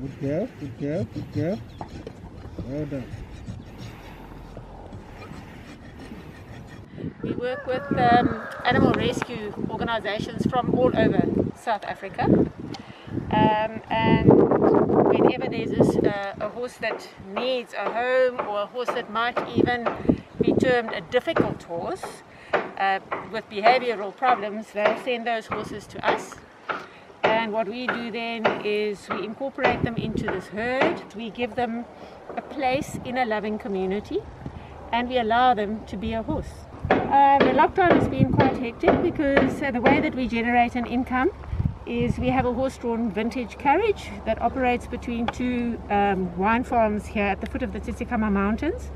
Good girl, good girl, good girl. Well done. We work with um, animal rescue organizations from all over South Africa. Um, and whenever there's this, uh, a horse that needs a home or a horse that might even be termed a difficult horse uh, with behavioral problems, they'll send those horses to us. And what we do then is we incorporate them into this herd. We give them a place in a loving community and we allow them to be a horse. Uh, the lockdown has been quite hectic because uh, the way that we generate an income is we have a horse-drawn vintage carriage that operates between two um, wine farms here at the foot of the Tsitsikamma Mountains.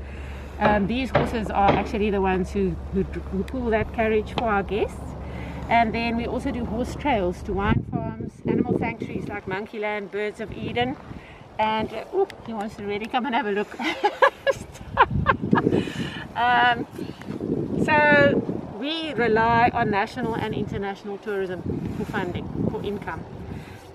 Um, these horses are actually the ones who, who, who pull that carriage for our guests. And then we also do horse trails to wine farms, animal sanctuaries like Monkeyland, Birds of Eden. And, uh, oh, he wants to really come and have a look. um, so we rely on national and international tourism for funding, for income.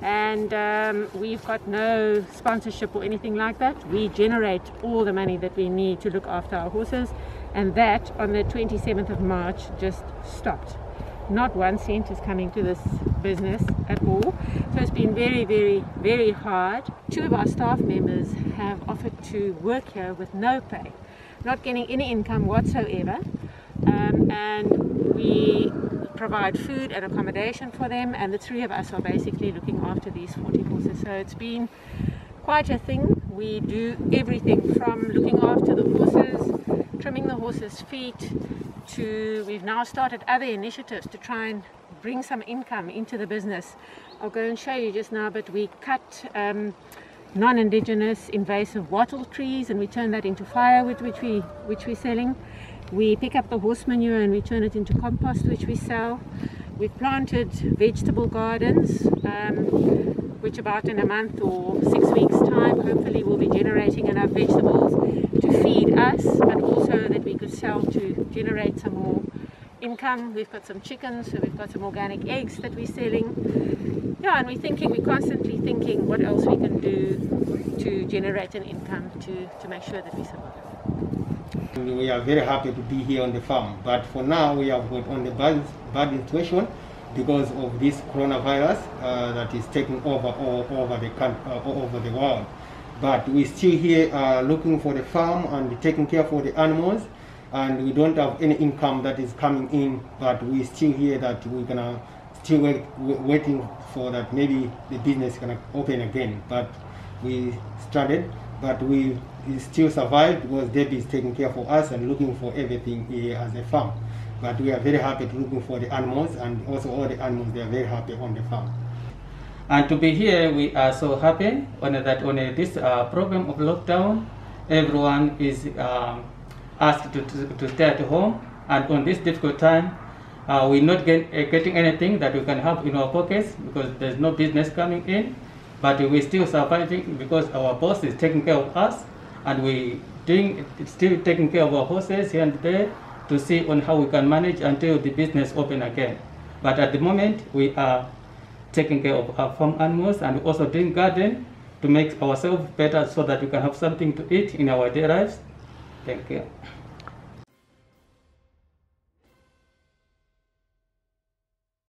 And um, we've got no sponsorship or anything like that. We generate all the money that we need to look after our horses. And that on the 27th of March just stopped. Not one cent is coming to this business at all. So it's been very, very, very hard. Two of our staff members have offered to work here with no pay, not getting any income whatsoever um, and we provide food and accommodation for them and the three of us are basically looking after these 40 horses so it's been quite a thing we do everything from looking after the horses trimming the horses feet to we've now started other initiatives to try and bring some income into the business. I'll go and show you just now but we cut um, non-indigenous invasive wattle trees and we turn that into firewood which we which we're selling. We pick up the horse manure and we turn it into compost which we sell. We've planted vegetable gardens um, which about in a month or six weeks time hopefully we'll be generating enough vegetables to feed us. But could sell to generate some more income. We've got some chickens so we've got some organic eggs that we're selling. Yeah and we're thinking, we're constantly thinking what else we can do to generate an income to, to make sure that we survive. We are very happy to be here on the farm, but for now we have got on the bad, bad situation because of this coronavirus uh, that is taking over all over the uh, all over the world. But we're still here uh, looking for the farm and taking care for the animals, and we don't have any income that is coming in. But we still here that we're gonna still wait, waiting for that maybe the business gonna open again. But we started, but we still survived because Debbie is taking care for us and looking for everything here as a farm. But we are very happy to looking for the animals and also all the animals, they are very happy on the farm. And to be here, we are so happy on that on this uh, program of lockdown, everyone is um, asked to, to, to, stay at home. And on this difficult time, uh, we're not get, uh, getting anything that we can have in our pockets because there's no business coming in. But we're still surviving because our boss is taking care of us and we doing still taking care of our horses here and there to see on how we can manage until the business open again. But at the moment, we are taking care of our farm animals and also doing garden to make ourselves better so that we can have something to eat in our day lives. Thank you.